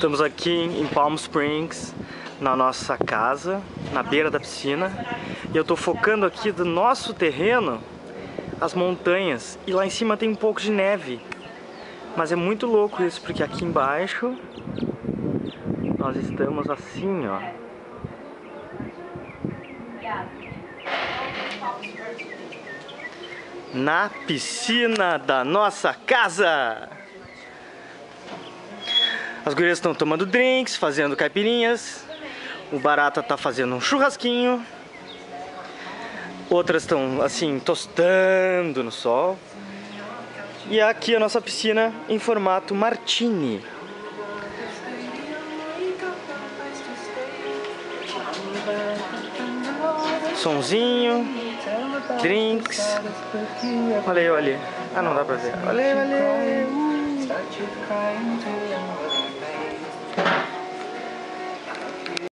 Estamos aqui em Palm Springs, na nossa casa, na beira da piscina. E eu tô focando aqui do nosso terreno as montanhas. E lá em cima tem um pouco de neve. Mas é muito louco isso, porque aqui embaixo nós estamos assim, ó. Na piscina da nossa casa! As gurias estão tomando drinks, fazendo caipirinhas. O Barata tá fazendo um churrasquinho. Outras estão assim tostando no sol. E aqui a nossa piscina em formato martini. Sonzinho, drinks. Olha aí, olha. Ah, não dá pra ver. Olha aí, olha aí. Uh.